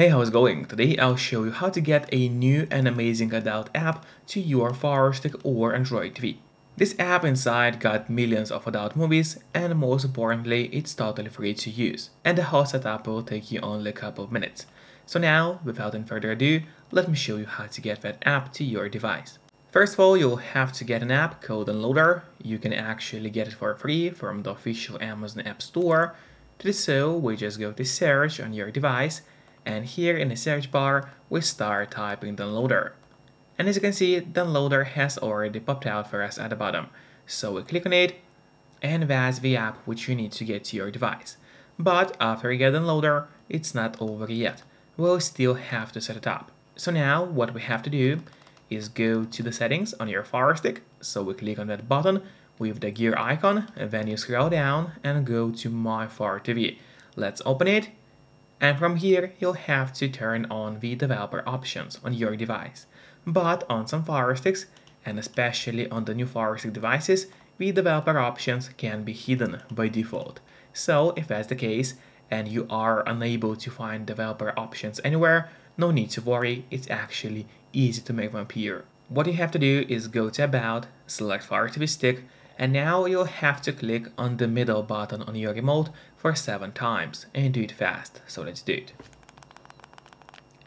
Hey, how's it going? Today I'll show you how to get a new and amazing adult app to your Fire Stick or Android TV. This app inside got millions of adult movies and most importantly, it's totally free to use. And the whole setup will take you only a couple of minutes. So now, without any further ado, let me show you how to get that app to your device. First of all, you'll have to get an app called Downloader. You can actually get it for free from the official Amazon App Store. To do so, we just go to search on your device and here in the search bar, we start typing Downloader. And as you can see, Downloader has already popped out for us at the bottom. So we click on it and that's the app which you need to get to your device. But after you get Downloader, it's not over yet. We'll still have to set it up. So now what we have to do is go to the settings on your Fire Stick. So we click on that button with the gear icon, and then you scroll down and go to My Fire TV. Let's open it, and from here you'll have to turn on the developer options on your device. But on some Fire Sticks, and especially on the new Fire Stick devices, the developer options can be hidden by default. So if that's the case, and you are unable to find developer options anywhere, no need to worry, it's actually easy to make them appear. What you have to do is go to About, select Fire TV Stick, and now you'll have to click on the middle button on your remote for 7 times and do it fast, so let's do it.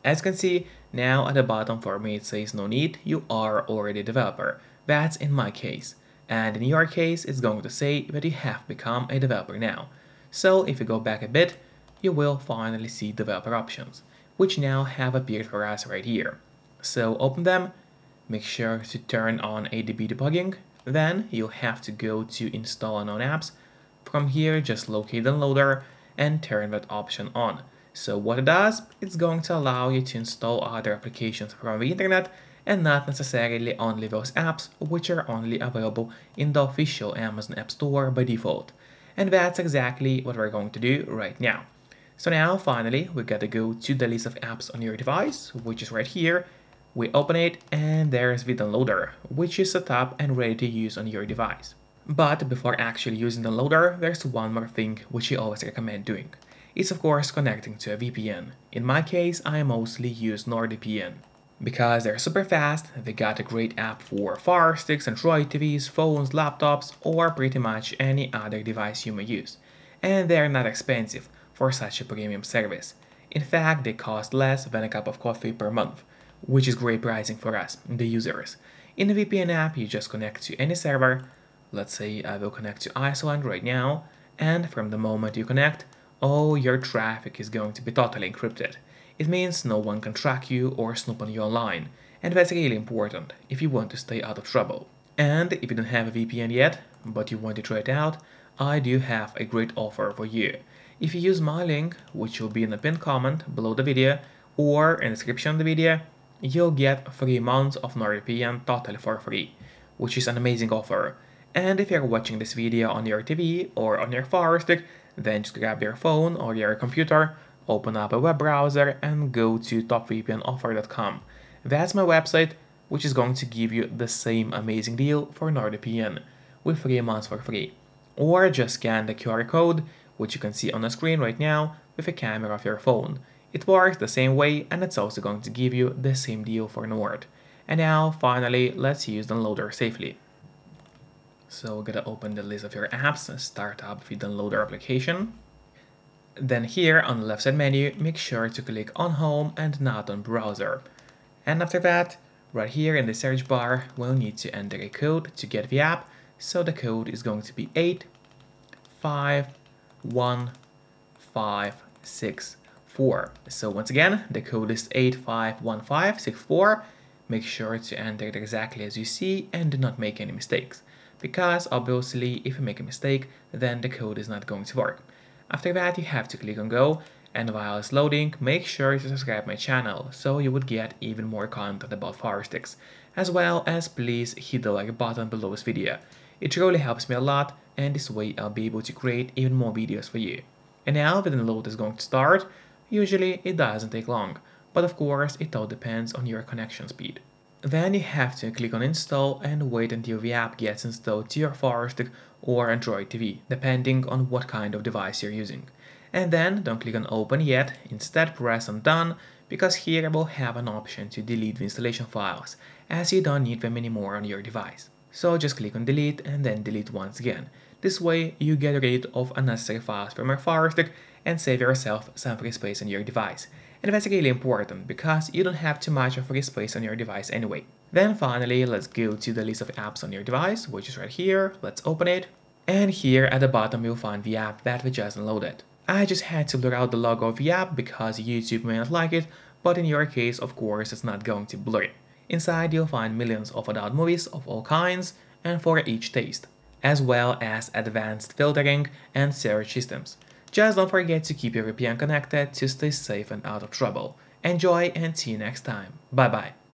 As you can see, now at the bottom for me it says no need, you are already a developer. That's in my case. And in your case, it's going to say that you have become a developer now. So if you go back a bit, you will finally see developer options, which now have appeared for us right here. So open them, make sure to turn on ADB debugging, then you'll have to go to install unknown apps. From here, just locate Downloader and turn that option on. So what it does, it's going to allow you to install other applications from the internet and not necessarily only those apps which are only available in the official Amazon App Store by default. And that's exactly what we're going to do right now. So now finally we gotta go to the list of apps on your device, which is right here, we open it and there's the downloader, which is set up and ready to use on your device. But before actually using Downloader, there's one more thing which I always recommend doing. It's of course connecting to a VPN. In my case, I mostly use NordVPN. Because they're super fast, they got a great app for Fire Sticks, Android TVs, phones, laptops, or pretty much any other device you may use. And they're not expensive for such a premium service. In fact, they cost less than a cup of coffee per month, which is great pricing for us, the users. In the VPN app, you just connect to any server. Let's say I will connect to Iceland right now, and from the moment you connect, all your traffic is going to be totally encrypted. It means no one can track you or snoop on you online, and that's really important if you want to stay out of trouble. And if you don't have a VPN yet, but you want to try it out, I do have a great offer for you. If you use my link, which will be in the pinned comment below the video or in the description of the video, you'll get 3 months of NordVPN totally for free, which is an amazing offer. And if you're watching this video on your TV or on your Fire Stick, then just grab your phone or your computer, open up a web browser and go to topvpnoffer.com. That's my website, which is going to give you the same amazing deal for NordVPN with 3 months for free. Or just scan the QR code, which you can see on the screen right now with a camera of your phone. It works the same way and it's also going to give you the same deal for Nord. And now finally let's use Downloader safely. So we're gonna open the list of your apps and start up the Downloader application. Then here on the left side menu, make sure to click on Home and not on Browser. And after that, right here in the search bar, we'll need to enter a code to get the app. So the code is going to be 8, 5, 1, 5, 6, 4. So once again, the code is 851564. Make sure to enter it exactly as you see and do not make any mistakes. Because obviously, if you make a mistake, then the code is not going to work. After that, you have to click on go, and while it's loading, make sure to subscribe my channel, so you would get even more content about Fire Sticks, as well as please hit the like button below this video. It really helps me a lot, and this way I'll be able to create even more videos for you. And now the download is going to start, Usually it doesn't take long, but of course it all depends on your connection speed. Then you have to click on install and wait until the app gets installed to your Fire Stick or Android TV, depending on what kind of device you're using. And then don't click on open yet, instead press on done because here we'll have an option to delete the installation files as you don't need them anymore on your device. So just click on delete and then delete once again. This way you get rid of unnecessary files from your Firestick and save yourself some free space on your device. And that's really important because you don't have too much of free space on your device anyway. Then finally, let's go to the list of apps on your device, which is right here. Let's open it. And here at the bottom, you'll find the app that we just downloaded. I just had to blur out the logo of the app because YouTube may not like it, but in your case, of course, it's not going to blur it. Inside, you'll find millions of adult movies of all kinds and for each taste, as well as advanced filtering and search systems. Just don't forget to keep your VPN connected to stay safe and out of trouble. Enjoy and see you next time. Bye bye.